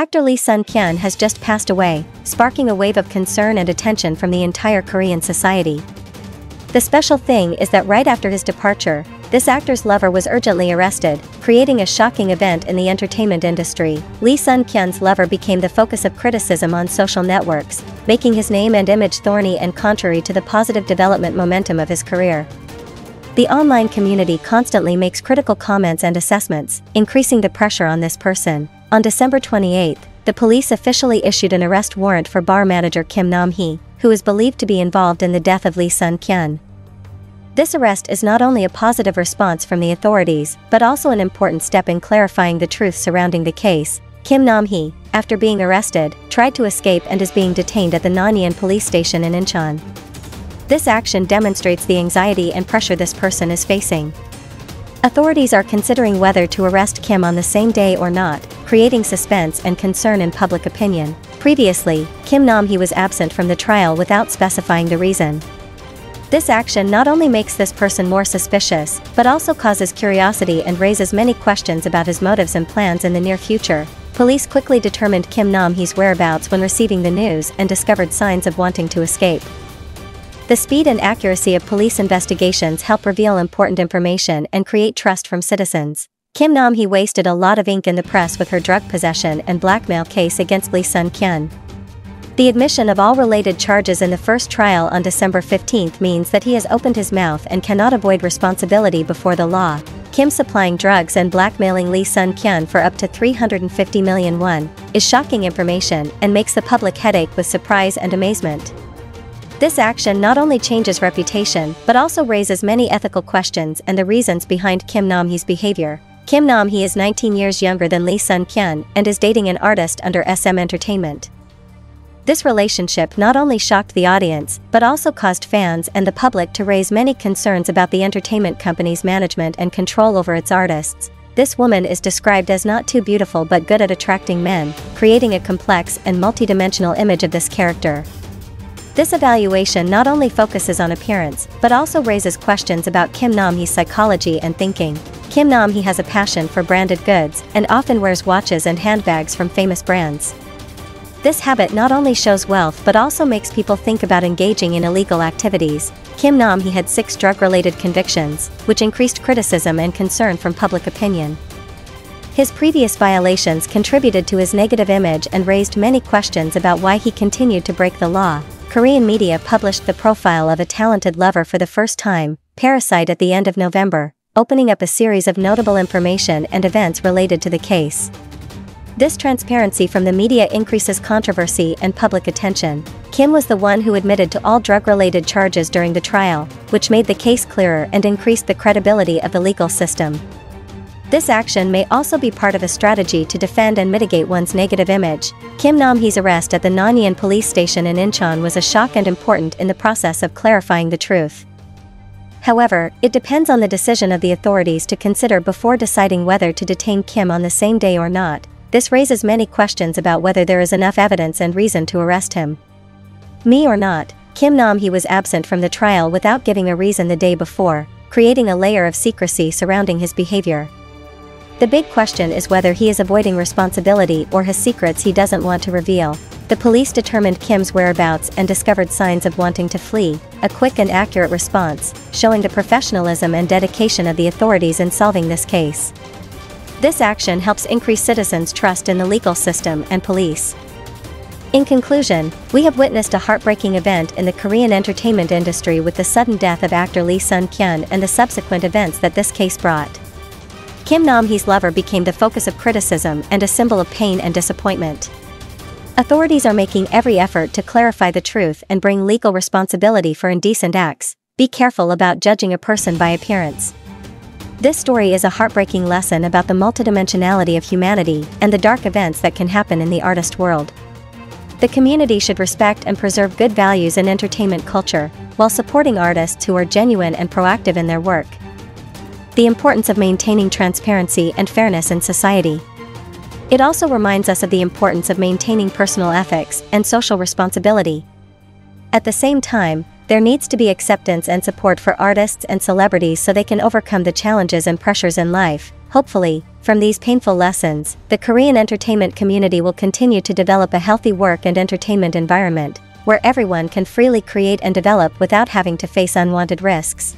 Actor Lee Sun Kyun has just passed away, sparking a wave of concern and attention from the entire Korean society. The special thing is that right after his departure, this actor's lover was urgently arrested, creating a shocking event in the entertainment industry. Lee Sun Kyun's lover became the focus of criticism on social networks, making his name and image thorny and contrary to the positive development momentum of his career. The online community constantly makes critical comments and assessments, increasing the pressure on this person. On December 28, the police officially issued an arrest warrant for bar manager Kim Nam-hee, who is believed to be involved in the death of Lee Sun Kyun. This arrest is not only a positive response from the authorities, but also an important step in clarifying the truth surrounding the case. Kim Nam-hee, after being arrested, tried to escape and is being detained at the Nonhyeon police station in Incheon. This action demonstrates the anxiety and pressure this person is facing. Authorities are considering whether to arrest Kim on the same day or not, creating suspense and concern in public opinion. Previously, Kim Nam-hee was absent from the trial without specifying the reason. This action not only makes this person more suspicious, but also causes curiosity and raises many questions about his motives and plans in the near future. Police quickly determined Kim Nam-hee's whereabouts when receiving the news and discovered signs of wanting to escape. The speed and accuracy of police investigations help reveal important information and create trust from citizens. Kim Nam-hee wasted a lot of ink in the press with her drug possession and blackmail case against Lee Sun Kyun. The admission of all related charges in the first trial on December 15 means that he has opened his mouth and cannot avoid responsibility before the law. Kim supplying drugs and blackmailing Lee Sun Kyun for up to 350 million won is shocking information and makes the public headache with surprise and amazement. This action not only changes reputation but also raises many ethical questions and the reasons behind Kim Nam-hee's behavior. Kim Nam-hee is 19 years younger than Lee Sun Kyun and is dating an artist under SM Entertainment. This relationship not only shocked the audience, but also caused fans and the public to raise many concerns about the entertainment company's management and control over its artists. This woman is described as not too beautiful but good at attracting men, creating a complex and multidimensional image of this character. This evaluation not only focuses on appearance, but also raises questions about Kim Nam-hee's psychology and thinking. Kim Nam-hee has a passion for branded goods and often wears watches and handbags from famous brands. This habit not only shows wealth but also makes people think about engaging in illegal activities. Kim Nam-hee had six drug-related convictions, which increased criticism and concern from public opinion. His previous violations contributed to his negative image and raised many questions about why he continued to break the law. Korean media published the profile of a talented lover for the first time, Parasite at the end of November, opening up a series of notable information and events related to the case. This transparency from the media increases controversy and public attention. Kim was the one who admitted to all drug related charges during the trial, which made the case clearer and increased the credibility of the legal system. This action may also be part of a strategy to defend and mitigate one's negative image. Kim Nam-hee's arrest at the Nonhyeon police station in Incheon was a shock and important in the process of clarifying the truth. However, it depends on the decision of the authorities to consider before deciding whether to detain Kim on the same day or not, this raises many questions about whether there is enough evidence and reason to arrest him. Me or not, Kim Nam-hee was absent from the trial without giving a reason the day before, creating a layer of secrecy surrounding his behavior. The big question is whether he is avoiding responsibility or has secrets he doesn't want to reveal. The police determined Kim's whereabouts and discovered signs of wanting to flee, a quick and accurate response, showing the professionalism and dedication of the authorities in solving this case. This action helps increase citizens' trust in the legal system and police. In conclusion, we have witnessed a heartbreaking event in the Korean entertainment industry with the sudden death of actor Lee Sun Kyun and the subsequent events that this case brought. Kim Nam-hee's lover became the focus of criticism and a symbol of pain and disappointment. Authorities are making every effort to clarify the truth and bring legal responsibility for indecent acts. Be careful about judging a person by appearance. This story is a heartbreaking lesson about the multidimensionality of humanity and the dark events that can happen in the artist world. The community should respect and preserve good values in entertainment culture, while supporting artists who are genuine and proactive in their work. The importance of maintaining transparency and fairness in society. It also reminds us of the importance of maintaining personal ethics and social responsibility. At the same time, there needs to be acceptance and support for artists and celebrities so they can overcome the challenges and pressures in life. Hopefully, from these painful lessons, the Korean entertainment community will continue to develop a healthy work and entertainment environment, where everyone can freely create and develop without having to face unwanted risks.